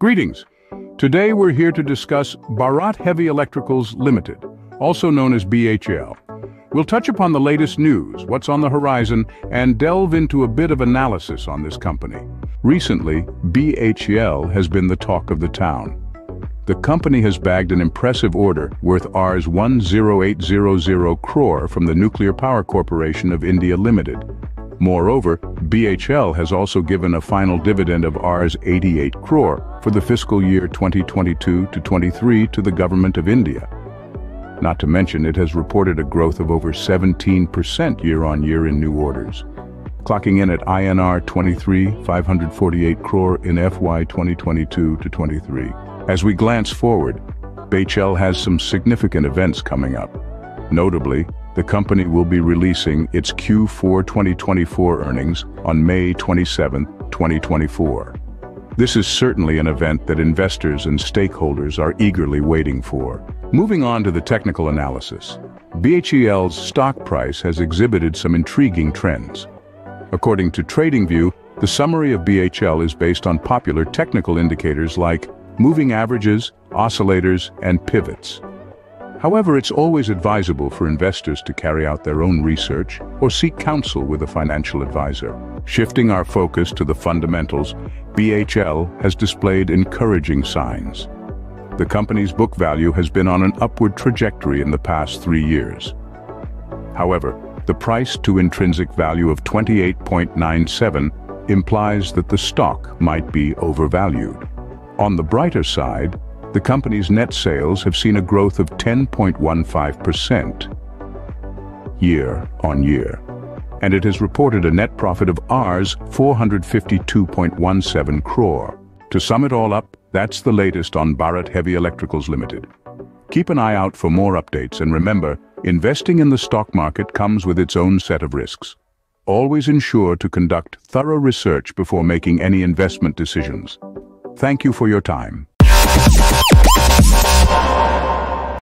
Greetings. Today we're here to discuss Bharat Heavy Electricals Limited, also known as BHEL. We'll touch upon the latest news, what's on the horizon, and delve into a bit of analysis on this company. Recently, BHEL has been the talk of the town. The company has bagged an impressive order worth Rs 10800 crore from the Nuclear Power Corporation of India Limited. Moreover, BHEL has also given a final dividend of Rs 88 crore for the fiscal year 2022 to 23 to the Government of India. Not to mention it has reported a growth of over 17% year-on-year in new orders clocking in at INR 23 548 crore in FY 2022 to 23. As we glance forward, BHEL has some significant events coming up. Notably, the company will be releasing its Q4 2024 earnings on May 27, 2024. This is certainly an event that investors and stakeholders are eagerly waiting for. Moving on to the technical analysis, BHEL's stock price has exhibited some intriguing trends. According to TradingView, the summary of BHEL is based on popular technical indicators like moving averages, oscillators, and pivots. However, it's always advisable for investors to carry out their own research or seek counsel with a financial advisor. Shifting our focus to the fundamentals, BHEL has displayed encouraging signs. The company's book value has been on an upward trajectory in the past three years. However, the price to intrinsic value of 28.97 implies that the stock might be overvalued. On the brighter side, the company's net sales have seen a growth of 10.15% year on year, and it has reported a net profit of Rs 452.17 crore. To sum it all up, that's the latest on Bharat Heavy Electricals Limited. Keep an eye out for more updates and remember, Investing in the stock market comes with its own set of risks. Always ensure to conduct thorough research before making any investment decisions. Thank you for your time. Bye.